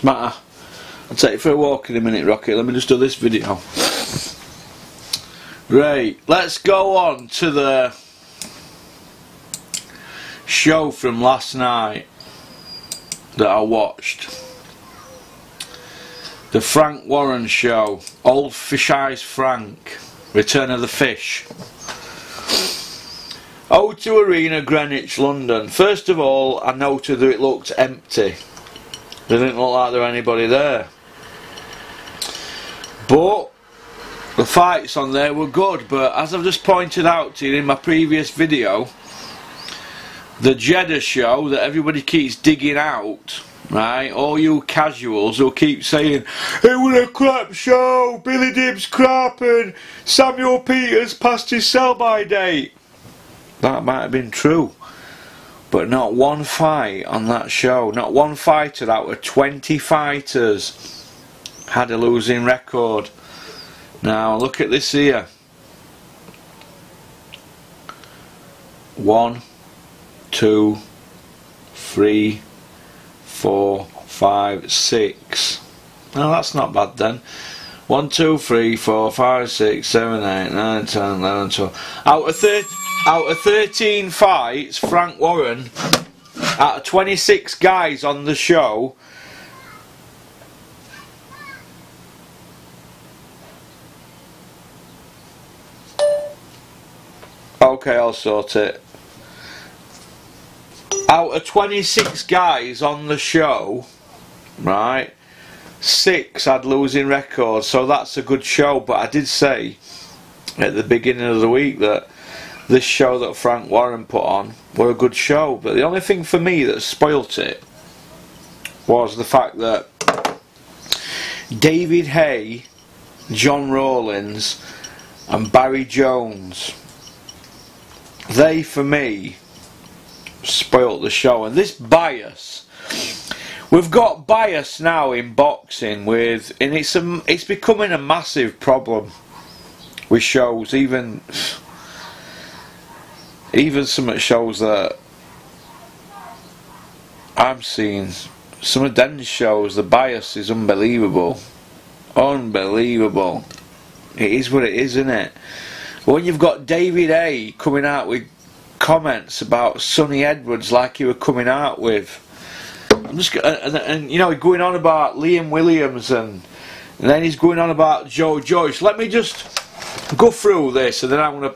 The matter? I'll take you for a walk in a minute, Rocket. Let me just do this video. Right, let's go on to the show from last night that I watched. The Frank Warren show, Old Fish Eyes Frank, Return of the Fish. O2 Arena, Greenwich, London. First of all, I noted that it looked empty. There didn't look like there was anybody there. But the fights on there were good, but as I've just pointed out to you in my previous video, the Jeddah show that everybody keeps digging out, right? All you casuals who keep saying, it was a crap show, Billy Dib's crap and Samuel Peters passed his sell-by date. That might have been true. But not one fight on that show, not one fighter out of 20 fighters had a losing record. Now look at this here. One, two, three, four, five, six. Well, that's not bad then. 1, 2, 3, 4, 5, 6, 7, 8, 9, 10, 11, 12. Out of, thir out of 13 fights, Frank Warren, out of 26 guys on the show, Okay, I'll sort it. Out of 26 guys on the show, right, six had losing records, so that's a good show. But I did say at the beginning of the week that this show that Frank Warren put on were a good show. But the only thing for me that spoilt it was the fact that David Haye, John Rawling, and Barry Jones they for me spoilt the show. And this bias we've got bias now in boxing with and it's a, it's becoming a massive problem with shows even even some of the shows that I'm seeing some of Den's shows the bias is unbelievable. Unbelievable. It is what it is isn't it? When you've got David Haye coming out with comments about Sunny Edwards like he were coming out with, I'm just and, and you know going on about Liam Williams and, and then he's going on about Joe Joyce. Let me just go through this and then I'm gonna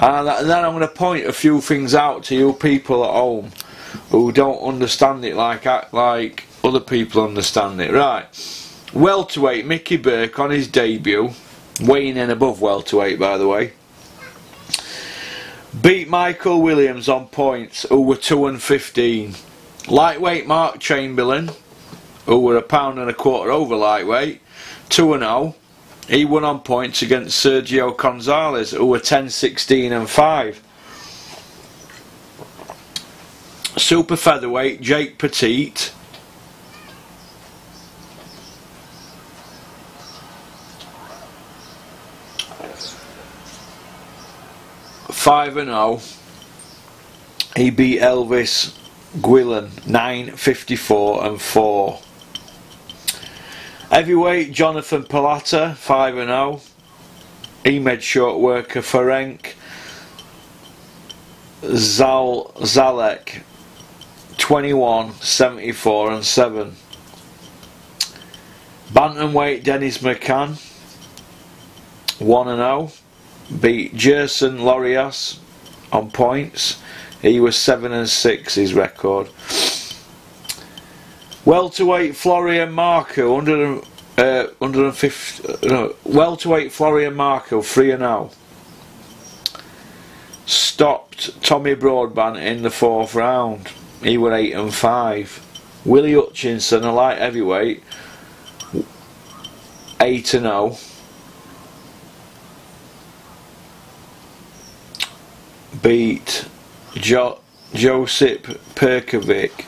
and then I'm gonna point a few things out to you people at home who don't understand it like like other people understand it. Right, welterweight Mickey Burke on his debut weighing in above welterweight by the way beat Michael Williams on points, who were 2 and 15. Lightweight Mark Chamberlain, who were a pound and a quarter over lightweight, 2 and 0. He won on points against Sergio Gonzalez, who were 10, 16 and 5. Super featherweight Jake Pettitt 5 and 0. He beat Elvis Gwillen 9.54 and 4. Heavyweight Jonathan Palata 5 and 0. He made short worker Ferenc Zal Zalek 21 74 and 7. Bantamweight Dennis McCann 1 and 0 beat Jerson Lorias on points. He was 7 and 6 his record. Welterweight Florian Marku 100 uh, 150 no, welterweight Florian Marku 3 and 0 stopped Tommy Broadbent in the fourth round he was 8 and 5 Willie Hutchinson a light heavyweight 8 and 0 beat jo Josip Perkovic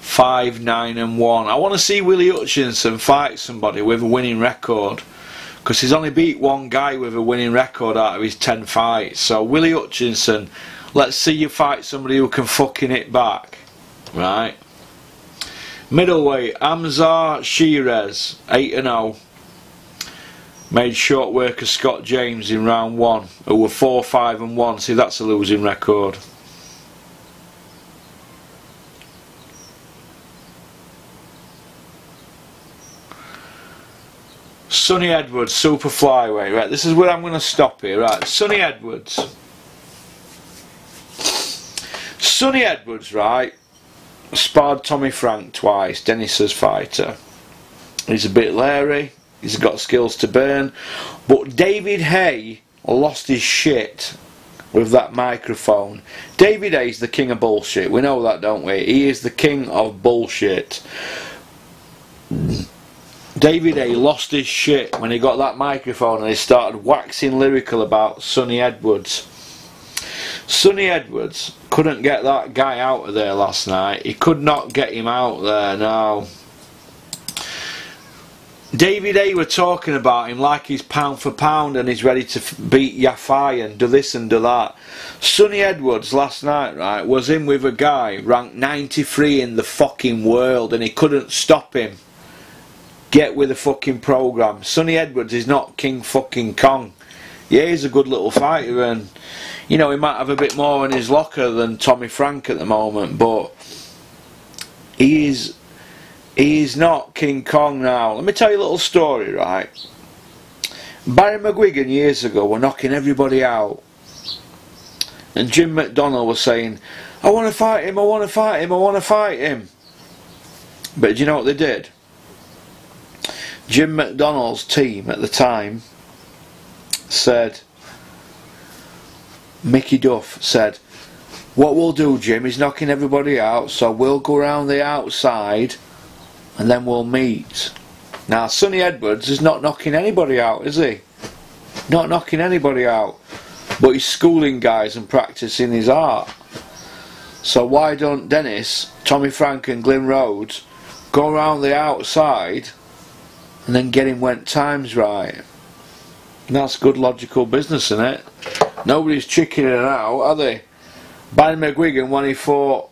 5 9 and 1 I want to see Willie Hutchinson fight somebody with a winning record because he's only beat one guy with a winning record out of his 10 fights. So, Willie Hutchinson, let's see you fight somebody who can fucking hit back. Right? Middleweight, Hamzah Sheeraz, 8 and 0. Made short work of Scott James in round one, who were 4 5 and 1. See, that's a losing record. Sunny Edwards, super flyweight. Right, this is where I'm going to stop here. Right, Sunny Edwards. Sunny Edwards, right, sparred Tommy Frank twice, Dennis's fighter. He's a bit leery, he's got skills to burn, but David Haye lost his shit with that microphone. David Haye's the king of bullshit. We know that, don't we? He is the king of bullshit. David Haye lost his shit when he got that microphone and he started waxing lyrical about Sunny Edwards. Sunny Edwards couldn't get that guy out of there last night. He could not get him out there, no. David Haye were talking about him like he's pound for pound and he's ready to beat Yafai and do this and do that. Sunny Edwards last night, right, was in with a guy ranked 93 in the fucking world and he couldn't stop him. Get with the fucking program. Sunny Edwards is not King fucking Kong. Yeah, he's a good little fighter, and you know he might have a bit more in his locker than Tommy Frank at the moment, but he is he is not King Kong now. Let me tell you a little story, right? Barry McGuigan years ago were knocking everybody out, and Jim McDonnell was saying, "I want to fight him. I want to fight him. I want to fight him." But do you know what they did? Jim McDonnell's team at the time said, Mickey Duff said, what we'll do Jim is knocking everybody out so we'll go around the outside and then we'll meet. Now Sunny Edwards is not knocking anybody out is he? Not knocking anybody out but he's schooling guys and practicing his art. So why don't Dennis, Tommy Frank and Glyn Rhodes go around the outside and then get him when time's right. And that's good logical business, isn't it? Nobody's chickening it out, are they? Barry McGuigan, when he fought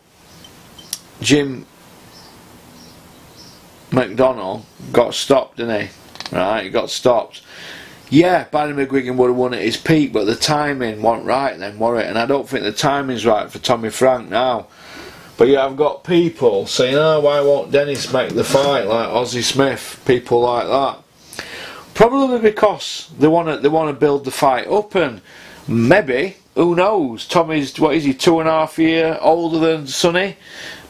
Jim McDonnell, got stopped, didn't he? Right, he got stopped. Yeah, Barry McGuigan would have won at his peak, but the timing wasn't right then, was it? And I don't think the timing's right for Tommy Frank now. But yeah, I've got people saying, oh, why won't Dennis make the fight like Ozzie Smith? People like that. Probably because they want to they want to build the fight up, and maybe who knows? Tommy's what is he two and a half year older than Sunny?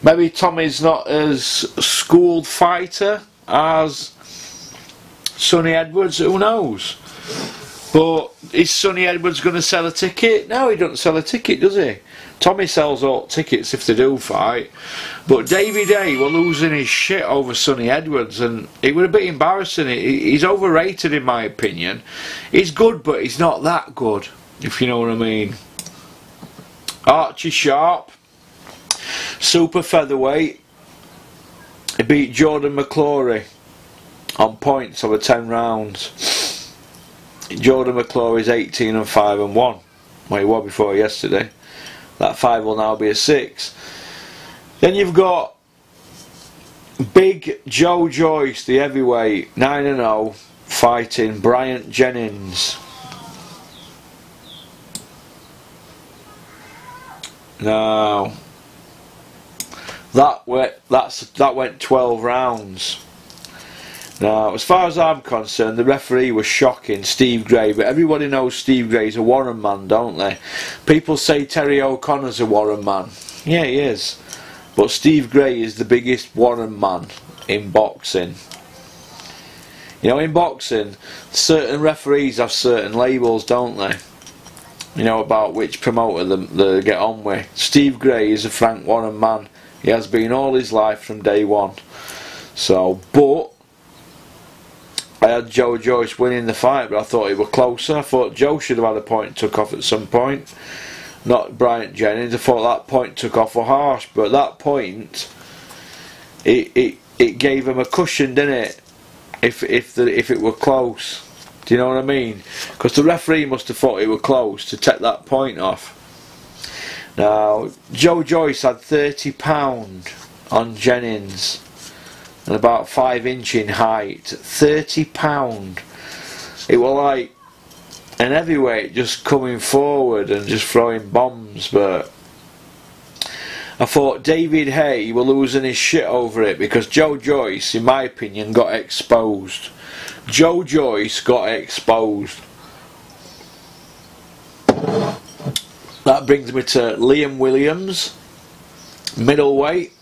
Maybe Tommy's not as schooled fighter as Sunny Edwards. Who knows? But is Sunny Edwards going to sell a ticket? No, he doesn't sell a ticket, does he? Tommy sells all tickets if they do fight. But David Haye were losing his shit over Sunny Edwards, and it would a bit embarrassing. He's overrated, in my opinion. He's good, but he's not that good, if you know what I mean. Archie Sharp, super featherweight. He beat Jordan McCorry on points over 10 rounds. Jordan McCorry's 18 and 5 and 1. Well, he was before yesterday. That 5 will now be a 6. Then you've got Big Joe Joyce, the heavyweight, 9 and 0, fighting Bryant Jennings. Now that went that's that went 12 rounds. Now, as far as I'm concerned, the referee was shocking, Steve Gray, but everybody knows Steve Gray's a Warren man, don't they? People say Terry O'Connor's a Warren man. Yeah, he is. But Steve Gray is the biggest Warren man in boxing. You know, in boxing, certain referees have certain labels, don't they? You know, about which promoter they, they get on with. Steve Gray is a Frank Warren man. He has been all his life from day one. So, but I had Joe Joyce winning the fight, but I thought he was closer. I thought Joe should have had a point took off at some point, not Bryant Jennings. I thought that point took off for harsh, but that point, it it it gave him a cushion, didn't it? If if the if it were close, Do you know what I mean? Because the referee must have thought it were close to take that point off. Now, Joe Joyce had £30 on Jennings and about 5 inch in height. £30. It was like an heavyweight just coming forward and just throwing bombs, but I thought David Haye were losing his shit over it because Joe Joyce, in my opinion, got exposed. Joe Joyce got exposed. That brings me to Liam Williams, middleweight.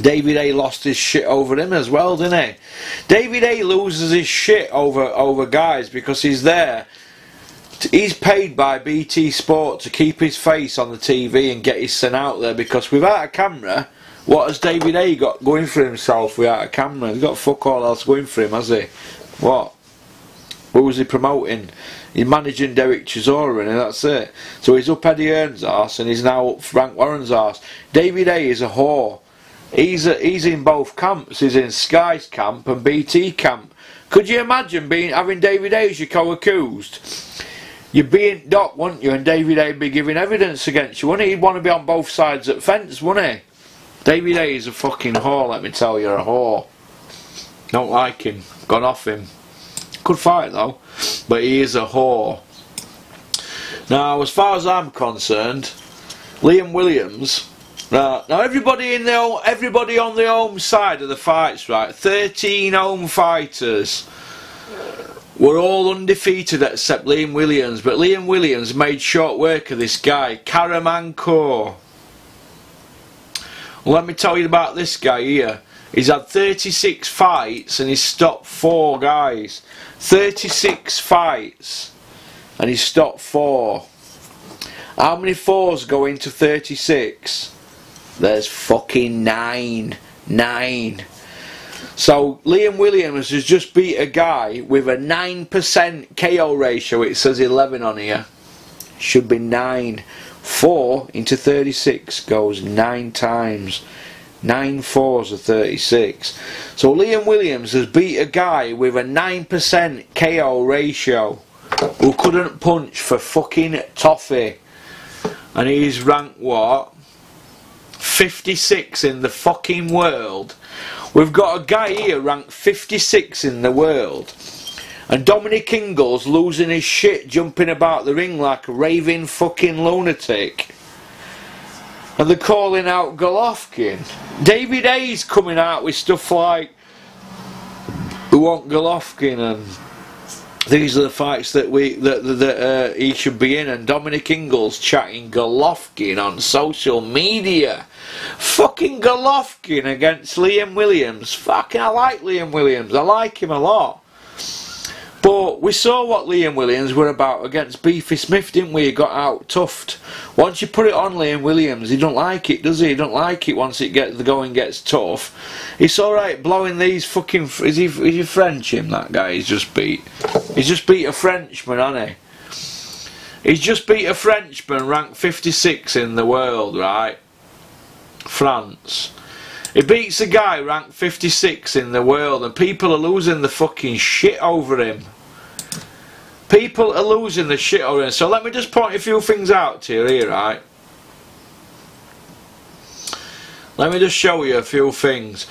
David Haye lost his shit over him as well, didn't he? David Haye loses his shit over over guys because he's there. He's paid by BT Sport to keep his face on the TV and get his son out there because without a camera, what has David Haye got going for himself without a camera? He's got fuck all else going for him, has he? What? Who was he promoting? He's managing Derek Chisora and that's it. So he's up Eddie Hearn's arse and he's now up Frank Warren's arse. David Haye is a whore. He's a, he's in both camps. He's in Sky's camp and BT camp. Could you imagine being having David Haye as your co-accused? You'd be in dock, wouldn't you? And David Haye would be giving evidence against you, wouldn't he? He'd want to be on both sides of the fence, wouldn't he? David Haye is a fucking whore, let me tell you, a whore. Don't like him. Gone off him. Good fight though, but he is a whore. Now, as far as I'm concerned, Liam Williams Right, now everybody in the everybody on the home side of the fights, right? Thirteen home fighters were all undefeated except Liam Williams, but Liam Williams made short work of this guy, Karamanko. Let me tell you about this guy here. He's had 36 fights and he's stopped four guys. 36 fights and he's stopped four. How many fours go into 36? There's fucking nine. Nine. So Liam Williams has just beat a guy with a 9% KO ratio. It says 11 on here. Should be 9. 4 into 36 goes 9 times. 9 fours are 36. So Liam Williams has beat a guy with a 9% KO ratio who couldn't punch for fucking toffee. And he's ranked what? 56 in the fucking world. We've got a guy here ranked 56 in the world. And Dominic Ingle's losing his shit jumping about the ring like a raving fucking lunatic. And they're calling out Golovkin. David Haye's coming out with stuff like we want Golovkin and these are the fights that we that that uh, he should be in, and Dominic Ingle's chatting Golovkin on social media. Fucking Golovkin against Liam Williams. Fucking, I like Liam Williams. I like him a lot. But we saw what Liam Williams were about against Beefy Smith, didn't we? He got out toughed. Once you put it on Liam Williams, he don't like it, does he? He don't like it once it gets the going gets tough. He's all right blowing these fucking. Is he? Is he French? Him that guy? He's just beat. He's just beat a Frenchman, hasn't he? He's just beat a Frenchman ranked 56 in the world, right? France. He beats a guy ranked 56 in the world and people are losing the fucking shit over him. People are losing the shit over him. So let me just point a few things out to you here, right? Let me just show you a few things.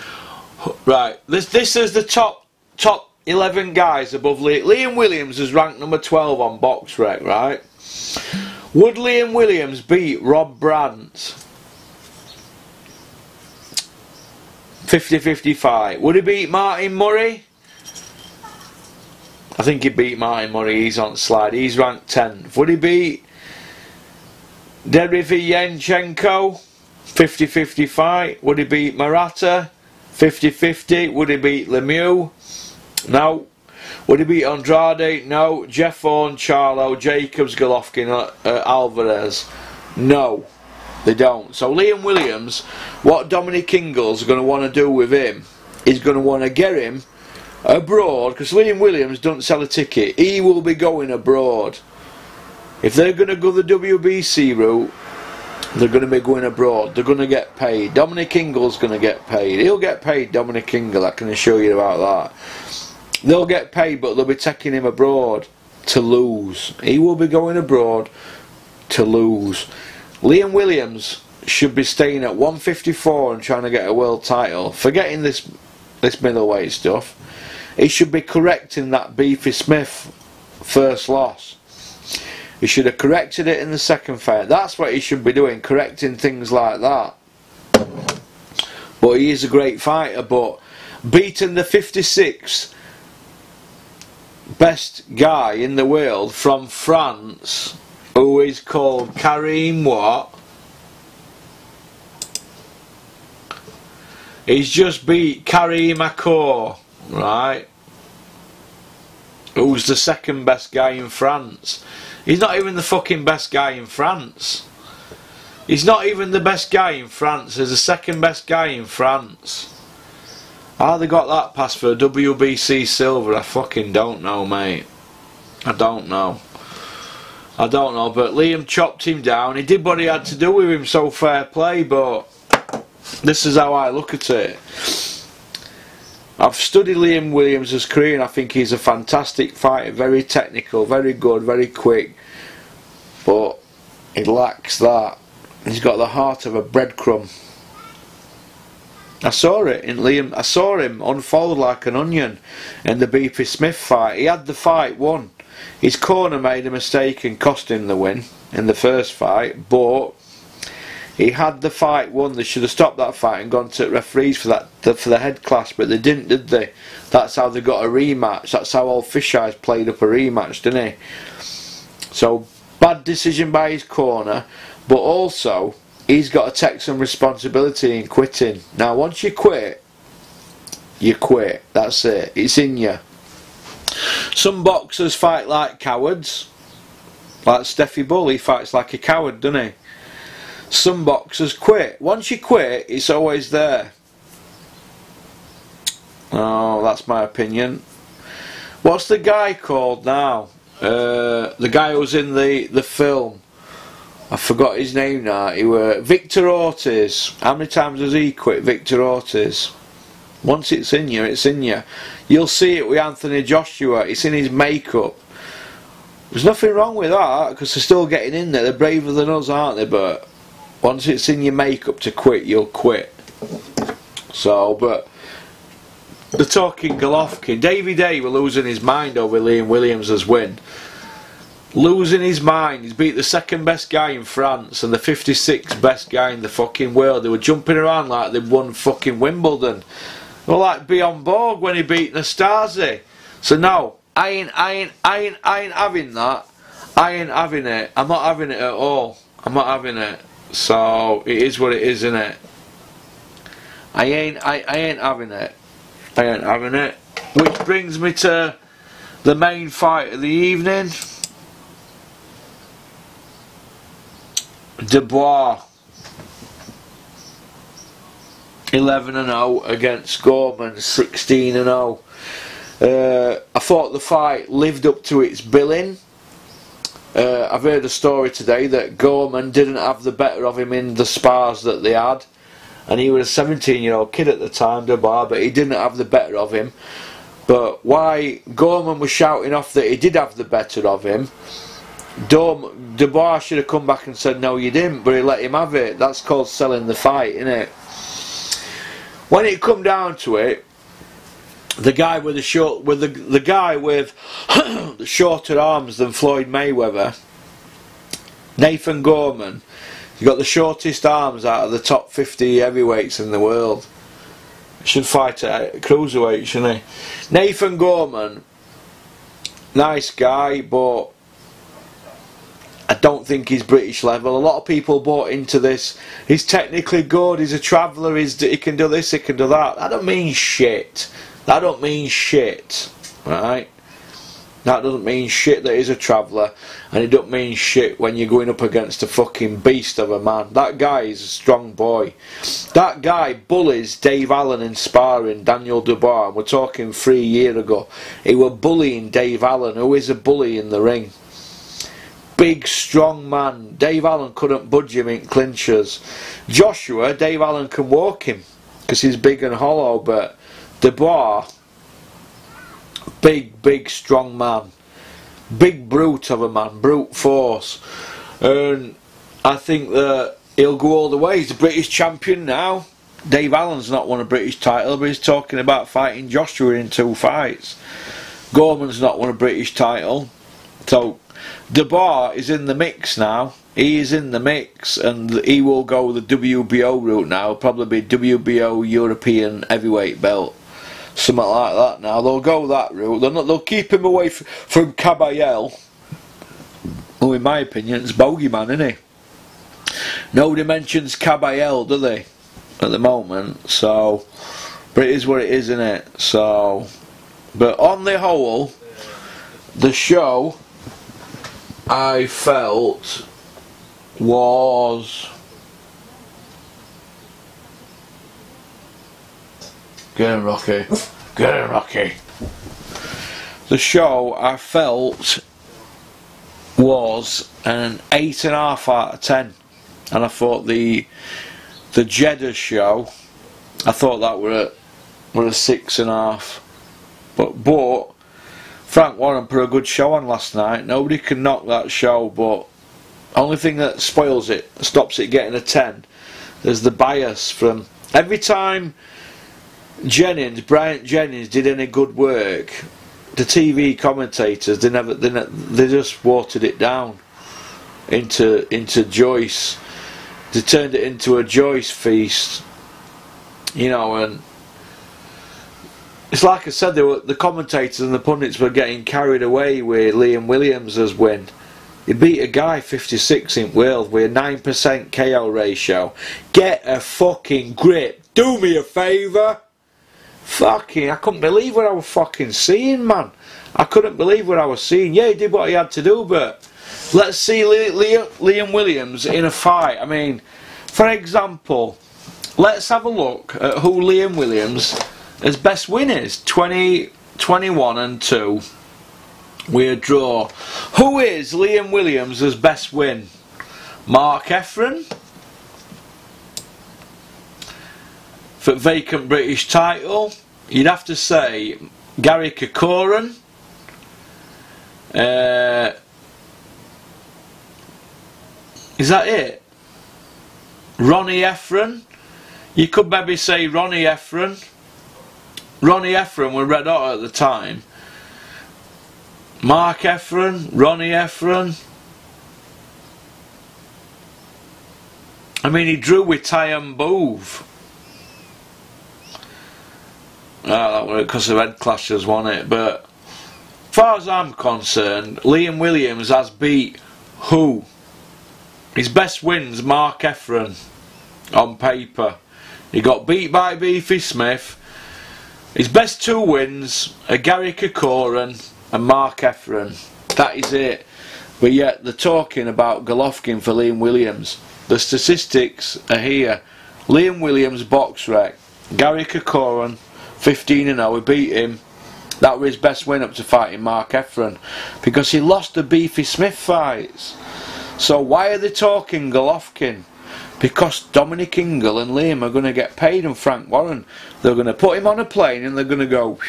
Right, this this is the top top 11 guys above Liam. Liam Williams is ranked number 12 on BoxRec, right? Would Liam Williams beat Rob Brandt? 50-55. Would he beat Martin Murray? I think he beat Martin Murray. He's on slide. He's ranked 10th. Would he beat Derevyanchenko? 50-50 fight. Would he beat Murata? 50-50. Would he beat Lemieux? No. Would he beat Andrade? No. Jeff Horn, Charlo, Jacobs, Golovkin, uh, uh, Alvarez? No. They don't. So Liam Williams, what Dominic Ingle's going to want to do with him is going to want to get him abroad because Liam Williams doesn't sell a ticket. He will be going abroad. If they're going to go the WBC route, they're going to be going abroad. They're going to get paid. Dominic Ingle's going to get paid. He'll get paid, Dominic Ingle. I can assure you about that. They'll get paid, but they'll be taking him abroad to lose. He will be going abroad to lose. Liam Williams should be staying at 154 and trying to get a world title. Forgetting this this middleweight stuff. He should be correcting that Beefy Smith first loss. He should have corrected it in the second fight. That's what he should be doing, correcting things like that. But he is a great fighter, but beating the 56 best guy in the world from France, who is called Karim what? He's just beat Karim Akor, right? Who's the second best guy in France? He's not even the fucking best guy in France. He's not even the best guy in France. He's the second best guy in France. How they got that pass for WBC silver, I fucking don't know, mate. I don't know. I don't know, but Liam chopped him down. He did what he had to do with him, so fair play, but this is how I look at it. I've studied Liam Williams' career and I think he's a fantastic fighter, very technical, very good, very quick, but he lacks that. He's got the heart of a breadcrumb. I saw it in Liam. I saw him unfold like an onion in the Beefy Smith fight. He had the fight won. His corner made a mistake and cost him the win in the first fight, but he had the fight won. They should have stopped that fight and gone to referees for that for the head clash, but they didn't, did they? That's how they got a rematch. That's how old Fisheyes played up a rematch, didn't he? So bad decision by his corner, but also he's got to take some responsibility in quitting. Now, once you quit, you quit. That's it. It's in you. Some boxers fight like cowards. Like Steffi Bull, he fights like a coward, doesn't he? Some boxers quit. Once you quit, it's always there. Oh, that's my opinion. What's the guy called now? Uh, the guy who was in the, the film. I forgot his name now. He were Victor Ortiz. How many times has he quit? Victor Ortiz. Once it's in you, it's in you. You'll see it with Anthony Joshua. It's in his makeup. There's nothing wrong with that because they're still getting in there. They're braver than us, aren't they? But once it's in your makeup to quit, you'll quit. So, but the talking Golovkin, Davy Day were losing his mind over Liam Williams' win losing his mind. He's beat the second best guy in France and the 56th best guy in the fucking world. They were jumping around like they'd won fucking Wimbledon. They like Bjorn Borg when he beat Nastase. So no, I ain't, I ain't, I ain't, I ain't having that. I ain't having it. I'm not having it at all. I'm not having it. So it is what it is, isn't it? I ain't, I, I ain't having it. I ain't having it. Which brings me to the main fight of the evening. Dubois 11 and 0 against Gorman 16 and 0. Uh, I thought the fight lived up to its billing. Uh, I've heard a story today that Gorman didn't have the better of him in the spars that they had, and he was a 17 year old kid at the time, Dubois, but he didn't have the better of him. But why Gorman was shouting off that he did have the better of him Dom, should have come back and said, no, you didn't, but he let him have it. That's called selling the fight, isn't it? When it come down to it, the guy with the short, with the the guy with the shorter arms than Floyd Mayweather, Nathan Gorman, he's got the shortest arms out of the top 50 heavyweights in the world. Should fight at cruiserweight, shouldn't he? Nathan Gorman, nice guy, but I don't think he's British level. A lot of people bought into this. He's technically good. He's a traveller. He's he can do this. He can do that. That don't mean shit. That don't mean shit, right? That doesn't mean shit that he's a traveller, and it don't mean shit when you're going up against a fucking beast of a man. That guy is a strong boy. That guy bullies Dave Allen in sparring, Daniel Dubois. We're talking three years ago. He were bullying Dave Allen, who is a bully in the ring big, strong man. Dave Allen couldn't budge him in clinchers. Joshua, Dave Allen can walk him because he's big and hollow, but Dubois, Big, big, strong man. Big brute of a man, brute force. And I think that he'll go all the way. He's the British champion now. Dave Allen's not won a British title, but he's talking about fighting Joshua in two fights. Gorman's not won a British title. So Dubois is in the mix now. He is in the mix and he will go the WBO route now. Probably be WBO European heavyweight belt. Something like that now. They'll go that route. They'll, not, they'll keep him away from Kabayel. Who in my opinion is bogeyman, isn't he? Nobody mentions Kabayel, do they? At the moment. So, but it is what it is, isn't it? So, but on the whole, the show I felt was Get in, Rocky. Get in, Rocky. The show I felt was an eight and a half out of ten, and I thought the the Jeddah show, I thought that were a, were a six and a half. But but Frank Warren put a good show on last night. Nobody can knock that show, but only thing that spoils it, stops it getting a 10, there's the bias from every time Jennings, Bryant Jennings did any good work, the TV commentators they never they, they just watered it down into into Joyce. They turned it into a Joyce feast, you know, and it's like I said, they were, the commentators and the pundits were getting carried away with Liam Williams as win. He beat a guy 56 in Wales with a 9% KO ratio. Get a fucking grip. Do me a favour. Fucking, I couldn't believe what I was fucking seeing, man. I couldn't believe what I was seeing. Yeah, he did what he had to do, but let's see Liam Williams in a fight. I mean, for example, let's have a look at who Liam Williams his best win is 20, 21 and 2. We draw. Who is Liam Williams' best win? Mark Heffron. For vacant British title, you'd have to say Gary Corcoran. Uh, is that it? Ronnie Heffron. You could maybe say Ronnie Heffron. Ronnie Heffron were red hot at the time. Mark Heffron, Ronnie Heffron. I mean, he drew with Tyan Booth. Oh, that was because of head clashes, wasn't it? But far as I'm concerned, Liam Williams has beat who? His best wins, Mark Heffron, on paper. He got beat by Beefy Smith his best two wins are Gary Corcoran and Mark Heffron. That is it. But yet they're talking about Golovkin for Liam Williams. The statistics are here. Liam Williams BoxRec. Gary Corcoran 15 and 0. We beat him. That was his best win up to fighting Mark Heffron because he lost the Beefy Smith fights. So why are they talking Golovkin? because Dominic Ingle and Liam are going to get paid and Frank Warren they're going to put him on a plane and they're going to go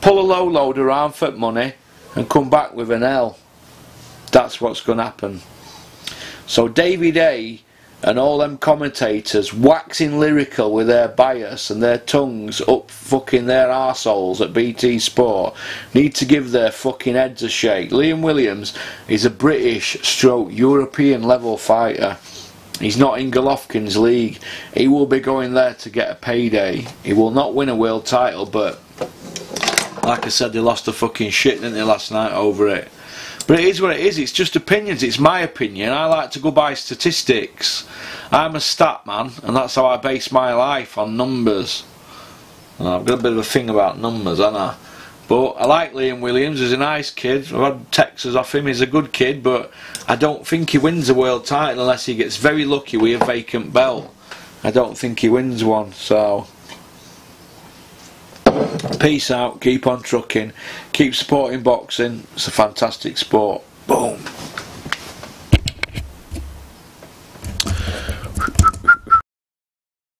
pull a low load around for money and come back with an L that's what's going to happen so David Haye and all them commentators waxing lyrical with their bias and their tongues up fucking their arseholes at BT Sport need to give their fucking heads a shake. Liam Williams is a British stroke European level fighter. He's not in Golovkin's league. He will be going there to get a payday. He will not win a world title, but like I said, they lost the fucking shit, didn't they, last night over it. But it is what it is. It's just opinions. It's my opinion. I like to go by statistics. I'm a stat man, and that's how I base my life on numbers. And I've got a bit of a thing about numbers, haven't I? But I like Liam Williams. He's a nice kid. I've had texts off him. He's a good kid, but I don't think he wins a world title unless he gets very lucky with a vacant belt. I don't think he wins one. So Peace out, keep on trucking, keep supporting boxing, it's a fantastic sport. Boom.